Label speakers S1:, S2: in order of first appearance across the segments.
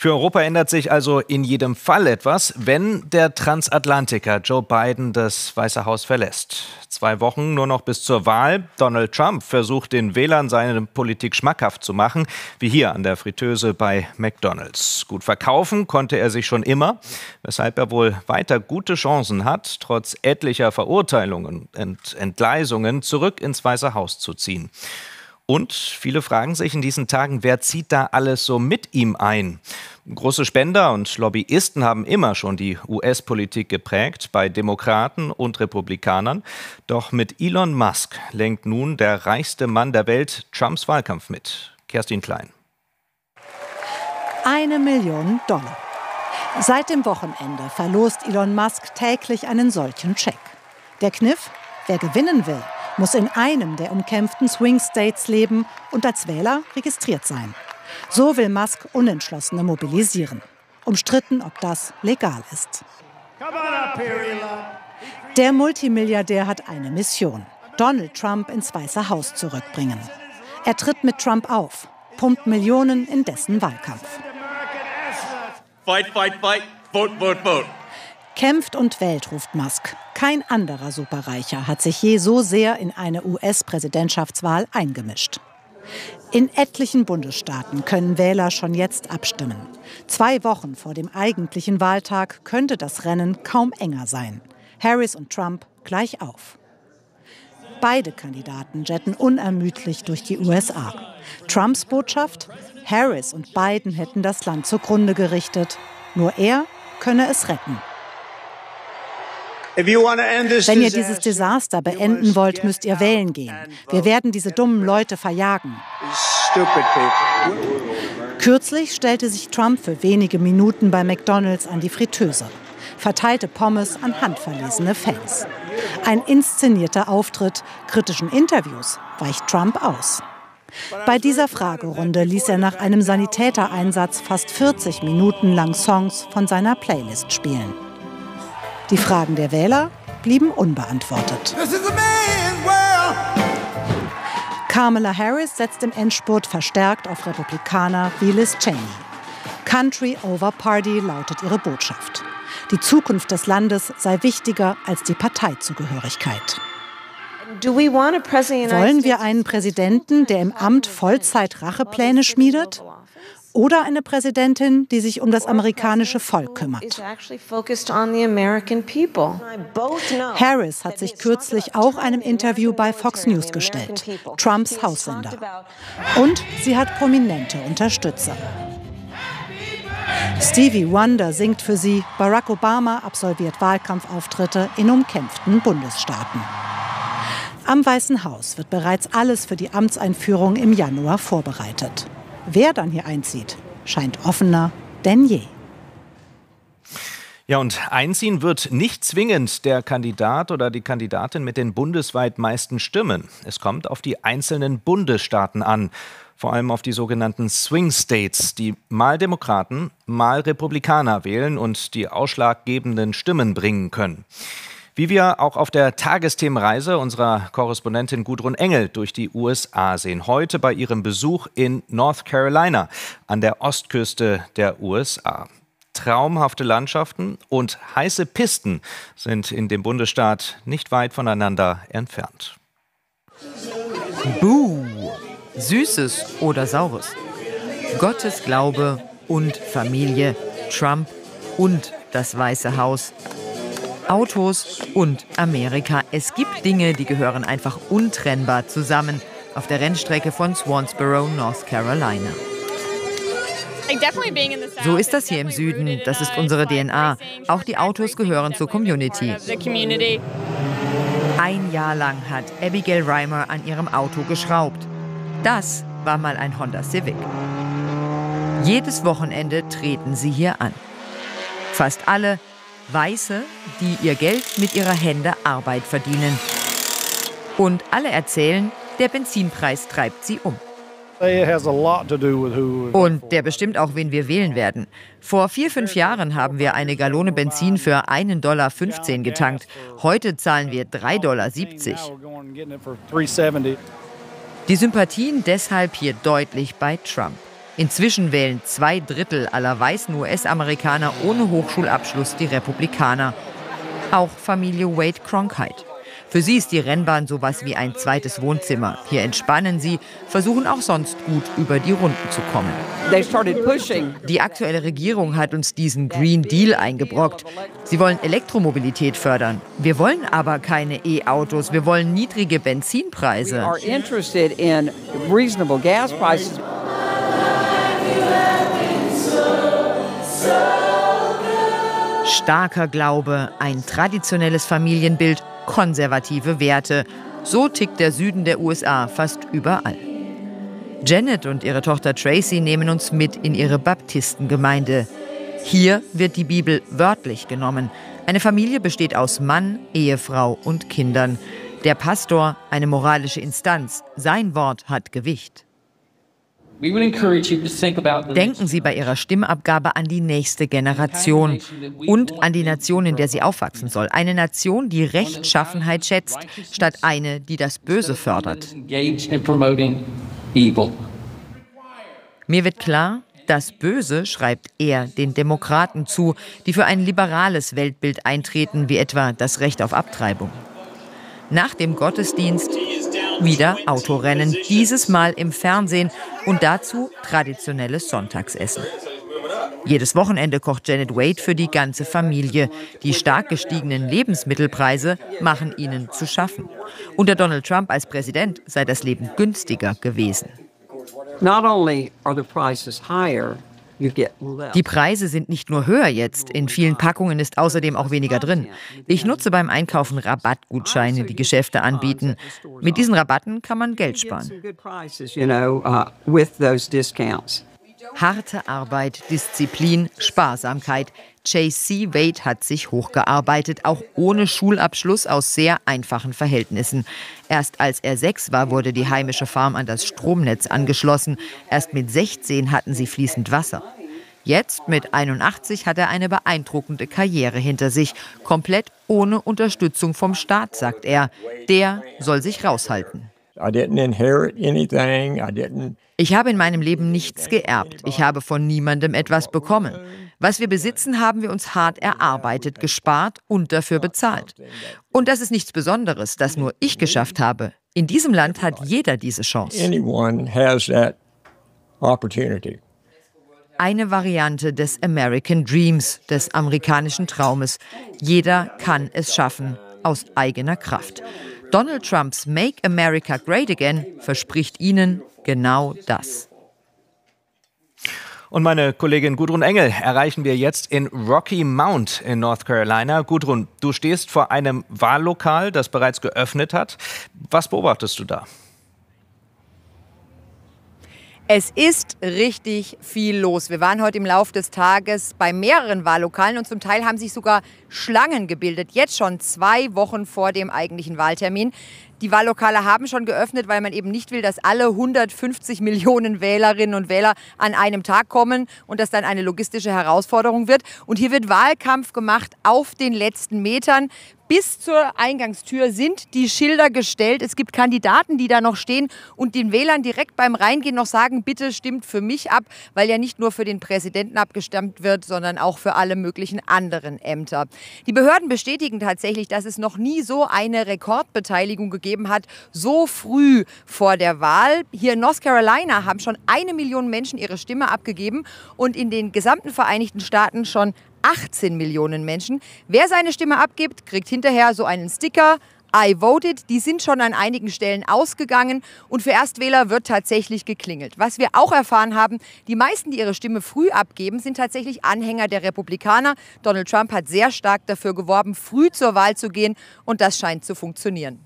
S1: Für Europa ändert sich also in jedem Fall etwas, wenn der Transatlantiker Joe Biden das Weiße Haus verlässt. Zwei Wochen nur noch bis zur Wahl. Donald Trump versucht den Wählern seine Politik schmackhaft zu machen, wie hier an der Fritteuse bei McDonald's. Gut verkaufen konnte er sich schon immer, weshalb er wohl weiter gute Chancen hat, trotz etlicher Verurteilungen und Entgleisungen zurück ins Weiße Haus zu ziehen. Und viele fragen sich in diesen Tagen, wer zieht da alles so mit ihm ein? Große Spender und Lobbyisten haben immer schon die US-Politik geprägt, bei Demokraten und Republikanern. Doch mit Elon Musk lenkt nun der reichste Mann der Welt Trumps Wahlkampf mit. Kerstin Klein.
S2: Eine Million Dollar. Seit dem Wochenende verlost Elon Musk täglich einen solchen Scheck. Der Kniff, wer gewinnen will, muss in einem der umkämpften Swing States leben und als Wähler registriert sein. So will Musk Unentschlossene mobilisieren. Umstritten, ob das legal ist. Der Multimilliardär hat eine Mission. Donald Trump ins Weiße Haus zurückbringen. Er tritt mit Trump auf, pumpt Millionen in dessen Wahlkampf. Fight, fight, fight. Vote, vote, vote. Kämpft und wählt, ruft Musk. Kein anderer Superreicher hat sich je so sehr in eine US-Präsidentschaftswahl eingemischt. In etlichen Bundesstaaten können Wähler schon jetzt abstimmen. Zwei Wochen vor dem eigentlichen Wahltag könnte das Rennen kaum enger sein. Harris und Trump gleich auf. Beide Kandidaten jetten unermüdlich durch die USA. Trumps Botschaft? Harris und Biden hätten das Land zugrunde gerichtet. Nur er könne es retten. Wenn ihr dieses Desaster beenden wollt, müsst ihr wählen gehen. Wir werden diese dummen Leute verjagen. Kürzlich stellte sich Trump für wenige Minuten bei McDonald's an die Fritteuse, verteilte Pommes an handverlesene Fans. Ein inszenierter Auftritt, kritischen Interviews weicht Trump aus. Bei dieser Fragerunde ließ er nach einem Sanitätereinsatz fast 40 Minuten lang Songs von seiner Playlist spielen. Die Fragen der Wähler blieben unbeantwortet. Kamala Harris setzt im Endspurt verstärkt auf Republikaner wie Liz Cheney. Country over Party lautet ihre Botschaft. Die Zukunft des Landes sei wichtiger als die Parteizugehörigkeit. Wollen wir einen Präsidenten, der im Amt Vollzeit Rachepläne schmiedet? Oder eine Präsidentin, die sich um das amerikanische Volk kümmert. Harris hat sich kürzlich auch einem Interview bei Fox News gestellt, Trumps Haussender. Und sie hat prominente Unterstützer. Stevie Wonder singt für sie, Barack Obama absolviert Wahlkampfauftritte in umkämpften Bundesstaaten. Am Weißen Haus wird bereits alles für die Amtseinführung im Januar vorbereitet. Wer dann hier einzieht, scheint offener denn je.
S1: Ja, und einziehen wird nicht zwingend der Kandidat oder die Kandidatin mit den bundesweit meisten Stimmen. Es kommt auf die einzelnen Bundesstaaten an, vor allem auf die sogenannten Swing States, die mal Demokraten, mal Republikaner wählen und die ausschlaggebenden Stimmen bringen können. Wie wir auch auf der Tagesthemenreise unserer Korrespondentin Gudrun Engel durch die USA sehen. Heute bei ihrem Besuch in North Carolina an der Ostküste der USA. Traumhafte Landschaften und heiße Pisten sind in dem Bundesstaat nicht weit voneinander entfernt.
S3: Buh! Süßes oder Saures? Gottes Glaube und Familie, Trump und das Weiße Haus. Autos und Amerika. Es gibt Dinge, die gehören einfach untrennbar zusammen auf der Rennstrecke von Swansboro, North Carolina. So ist das hier im Süden. Das ist unsere DNA. Auch die Autos gehören zur Community. Ein Jahr lang hat Abigail Reimer an ihrem Auto geschraubt. Das war mal ein Honda Civic. Jedes Wochenende treten sie hier an. Fast alle Weiße, die ihr Geld mit ihrer Hände Arbeit verdienen. Und alle erzählen, der Benzinpreis treibt sie um. Und der bestimmt auch, wen wir wählen werden. Vor vier, fünf Jahren haben wir eine Gallone Benzin für 1,15 Dollar getankt. Heute zahlen wir 3,70 Dollar. Die Sympathien deshalb hier deutlich bei Trump. Inzwischen wählen zwei Drittel aller weißen US-Amerikaner ohne Hochschulabschluss die Republikaner. Auch Familie Wade Cronkite. Für sie ist die Rennbahn sowas wie ein zweites Wohnzimmer. Hier entspannen sie, versuchen auch sonst gut über die Runden zu kommen. Die aktuelle Regierung hat uns diesen Green Deal eingebrockt. Sie wollen Elektromobilität fördern. Wir wollen aber keine E-Autos, wir wollen niedrige Benzinpreise. Starker Glaube, ein traditionelles Familienbild konservative Werte. So tickt der Süden der USA fast überall. Janet und ihre Tochter Tracy nehmen uns mit in ihre Baptistengemeinde. Hier wird die Bibel wörtlich genommen. Eine Familie besteht aus Mann, Ehefrau und Kindern. Der Pastor eine moralische Instanz. Sein Wort hat Gewicht. Denken Sie bei Ihrer Stimmabgabe an die nächste Generation und an die Nation, in der sie aufwachsen soll. Eine Nation, die Rechtschaffenheit schätzt, statt eine, die das Böse fördert. Mir wird klar, das Böse schreibt er den Demokraten zu, die für ein liberales Weltbild eintreten, wie etwa das Recht auf Abtreibung. Nach dem Gottesdienst wieder Autorennen, dieses Mal im Fernsehen und dazu traditionelles Sonntagsessen. Jedes Wochenende kocht Janet Wade für die ganze Familie. Die stark gestiegenen Lebensmittelpreise machen ihnen zu schaffen. Unter Donald Trump als Präsident sei das Leben günstiger gewesen. Not only are the prices higher, die Preise sind nicht nur höher jetzt, in vielen Packungen ist außerdem auch weniger drin. Ich nutze beim Einkaufen Rabattgutscheine, die Geschäfte anbieten. Mit diesen Rabatten kann man Geld sparen. Harte Arbeit, Disziplin, Sparsamkeit. JC Wade hat sich hochgearbeitet, auch ohne Schulabschluss aus sehr einfachen Verhältnissen. Erst als er sechs war, wurde die heimische Farm an das Stromnetz angeschlossen. Erst mit 16 hatten sie fließend Wasser. Jetzt mit 81 hat er eine beeindruckende Karriere hinter sich, komplett ohne Unterstützung vom Staat, sagt er. Der soll sich raushalten. I didn't inherit anything. I didn't ich habe in meinem Leben nichts geerbt. Ich habe von niemandem etwas bekommen. Was wir besitzen, haben wir uns hart erarbeitet, gespart und dafür bezahlt. Und das ist nichts Besonderes, das nur ich geschafft habe. In diesem Land hat jeder diese Chance. Eine Variante des American Dreams, des amerikanischen Traumes. Jeder kann es schaffen, aus eigener Kraft. Donald Trumps Make America Great Again verspricht Ihnen genau das.
S1: Und meine Kollegin Gudrun Engel erreichen wir jetzt in Rocky Mount in North Carolina. Gudrun, du stehst vor einem Wahllokal, das bereits geöffnet hat. Was beobachtest du da?
S4: Es ist richtig viel los. Wir waren heute im Laufe des Tages bei mehreren Wahllokalen und zum Teil haben sich sogar Schlangen gebildet. Jetzt schon zwei Wochen vor dem eigentlichen Wahltermin. Die Wahllokale haben schon geöffnet, weil man eben nicht will, dass alle 150 Millionen Wählerinnen und Wähler an einem Tag kommen und das dann eine logistische Herausforderung wird. Und hier wird Wahlkampf gemacht auf den letzten Metern. Bis zur Eingangstür sind die Schilder gestellt. Es gibt Kandidaten, die da noch stehen und den Wählern direkt beim Reingehen noch sagen, bitte stimmt für mich ab, weil ja nicht nur für den Präsidenten abgestimmt wird, sondern auch für alle möglichen anderen Ämter. Die Behörden bestätigen tatsächlich, dass es noch nie so eine Rekordbeteiligung gegeben hat, so früh vor der Wahl. Hier in North Carolina haben schon eine Million Menschen ihre Stimme abgegeben und in den gesamten Vereinigten Staaten schon 18 Millionen Menschen. Wer seine Stimme abgibt, kriegt hinterher so einen Sticker. I voted, die sind schon an einigen Stellen ausgegangen und für Erstwähler wird tatsächlich geklingelt. Was wir auch erfahren haben, die meisten, die ihre Stimme früh abgeben, sind tatsächlich Anhänger der Republikaner. Donald Trump hat sehr stark dafür geworben, früh zur Wahl zu gehen und das scheint zu funktionieren.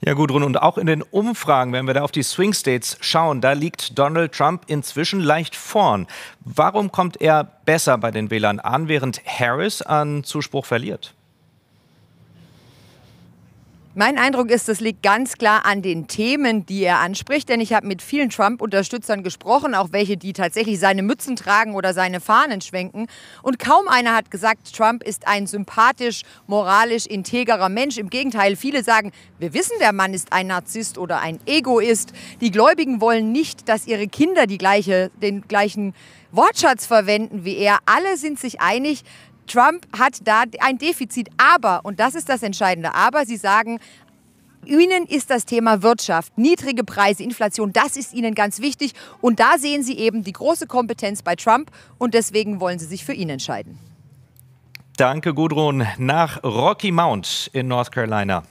S1: Ja, Gudrun, und auch in den Umfragen, wenn wir da auf die Swing States schauen, da liegt Donald Trump inzwischen leicht vorn. Warum kommt er besser bei den Wählern an, während Harris an Zuspruch verliert?
S4: Mein Eindruck ist, das liegt ganz klar an den Themen, die er anspricht. Denn ich habe mit vielen Trump-Unterstützern gesprochen, auch welche, die tatsächlich seine Mützen tragen oder seine Fahnen schwenken. Und kaum einer hat gesagt, Trump ist ein sympathisch, moralisch integerer Mensch. Im Gegenteil, viele sagen, wir wissen, der Mann ist ein Narzisst oder ein Egoist. Die Gläubigen wollen nicht, dass ihre Kinder die gleiche, den gleichen Wortschatz verwenden wie er. Alle sind sich einig, Trump hat da ein Defizit. Aber, und das ist das Entscheidende, aber Sie sagen, Ihnen ist das Thema Wirtschaft, niedrige Preise, Inflation, das ist Ihnen ganz wichtig. Und da sehen Sie eben die große Kompetenz bei Trump und deswegen wollen Sie sich für ihn entscheiden.
S1: Danke, Gudrun. Nach Rocky Mount in North Carolina.